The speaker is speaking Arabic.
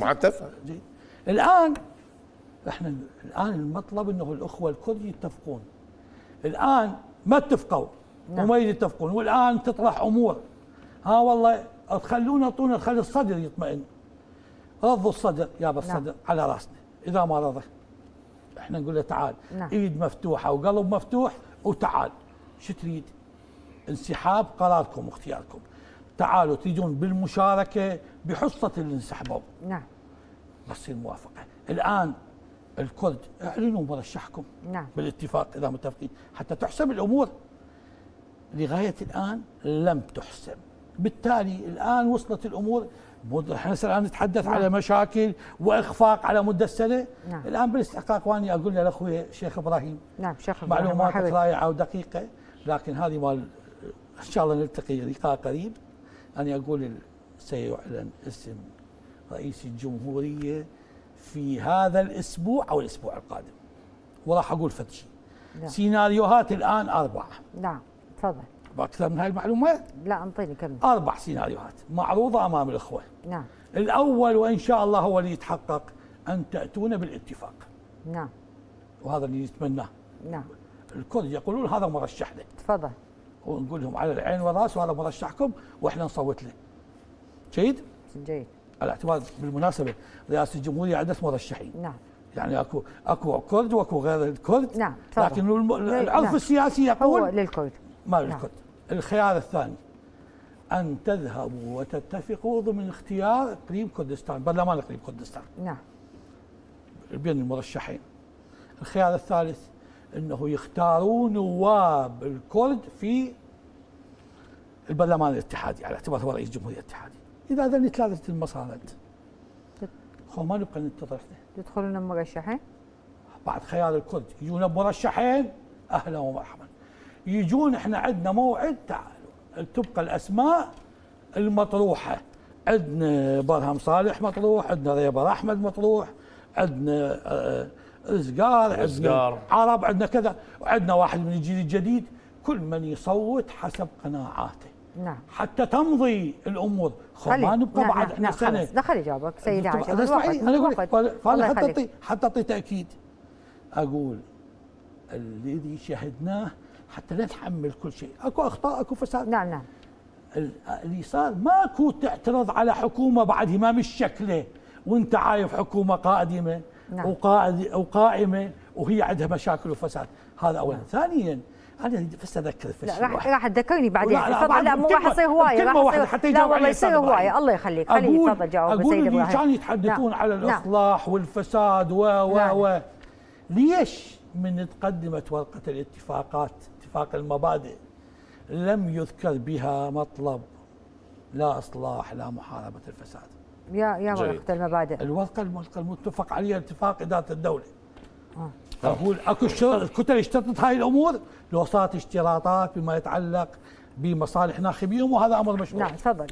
معتف؟ زين الآن إحنا الآن المطلب إنه الأخوة الكرد يتفقون. الآن ما اتفقوا نعم. وما يتفقون والآن تطرح أمور. ها والله تخلونا طونا خلي الصدر يطمئن. رضوا الصدر يا نعم. الصدر على راسنا. إذا ما رضى إحنا نقول له تعال. نعم. ايد مفتوحه وقلب مفتوح وتعال. شو تريد؟ انسحاب قراركم واختياركم. تعالوا تريدون بالمشاركة بحصة اللي انسحبوا نعم. بتصير موافقه الآن الكرد اعلنوا مرشحكم نعم. بالاتفاق إذا متفقين. حتى تحسم الأمور. لغاية الآن لم تحسم بالتالي الآن وصلت الأمور. إحنا الآن نتحدث نعم. على مشاكل وإخفاق على مده سنه نعم. الآن بالاستحقاق وأني أقول لأخوي الشيخ إبراهيم. نعم شيخ إبراهيم معلومات. رائعة ودقيقة. لكن هذه مال إن شاء الله نلتقي لقاء قريب. اني أقول ال- سيعلن اسم رئيس الجمهورية في هذا الأسبوع أو الأسبوع القادم. وراح أقول فد شيء نعم. سيناريوهات الآن أربعة. نعم تفضل. باكثر من هاي المعلومات لا انطيني كمل. أربع سيناريوهات معروضة أمام الأخوة. نعم. الأول وإن شاء الله هو اللي يتحقق أن تأتون بالاتفاق. نعم. وهذا اللي نتمناه. نعم. الكل يقولون هذا مرشحنا تفضل. ونقول لهم على العين والرأس وهذا مرشحكم وإحنا نصوت له. جيد؟ جيد على اعتبار بالمناسبة رئاسة الجمهورية عدة مرشحين، نعم يعني اكو أكو كرد وأكو غير الكرد نعم تفضل لكن الم- العرف نعم. السياسي هو يقول للكرد ما نعم. للكرد. الخيار الثاني أن تذهبوا وتتفقوا ضمن اختيار اقليم كردستان، برلمان اقليم كردستان نعم بين المرشحين. الخيار الثالث إنه يختارون نواب الكرد في البرلمان الاتحادي على اعتبار هو رئيس الجمهوريه الاتحادي. إذا ذني ثلاثة المسارات خو ما نبقى ننتظر. يدخلون مرشحين بعد خيار الكرد يجون مرشحين أهلا ومرحبا. يجون إحنا عندنا موعد تعالوا تبقى الأسماء المطروحة عندنا برهم صالح مطروح عندنا ريبر أحمد مطروح عندنا رزقار عندنا. عرب عندنا كذا وعندنا واحد من الجيل الجديد كل من يصوت حسب قناعاته. نعم. حتى تمضي الأمور. ما نبقى نعم، بعد نعم، إحنا نعم، سنة. خلاص دخل يجاوبك سيدي الوقت- أنا أقول. فأنا حتى. اعطي حتى أعطي تأكيد. أقول الذي شهدناه حتى لا نحمل كل شيء. أكو أخطاء أكو فساد. نعم نعم. ال- اللي صار ماكو تعترض على حكومة بعد همام الشكله وأنت عايف حكومة قادمة. نعم. وقائد وقائمه وهي عندها مشاكل وفساد هذا اولا ثانيا أنا بس اذكر في لا شيء راح. راح تذكرني بعدين تفضل لا مو راح يصير هواية راح يصير حتى لا والله يصير هواية. الله يخليك خليه أقول تفضل جاوب أقول سيد إبراهيم كانوا يتحدثون نعم. على نعم. الإصلاح والفساد و و نعم. و ليش من تقدمت ورقة الاتفاقات اتفاق المبادئ لم يذكر بها مطلب لا إصلاح لا محاربة الفساد يا يا. ورقه المبادئ الورقه الورقه المتفق عليها اتفاق اداره الدولة. آه. أقول أكو الكتل اشترطت هاي الأمور لو صارت اشتراطات بما يتعلق بمصالح ناخبيهم وهذا أمر مشروع. نعم تفضل.